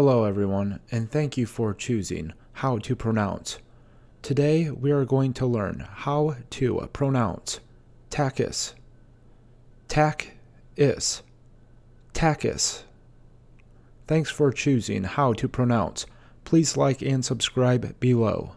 Hello, everyone, and thank you for choosing how to pronounce. Today, we are going to learn how to pronounce Takis, Takis, is. Thanks for choosing how to pronounce. Please like and subscribe below.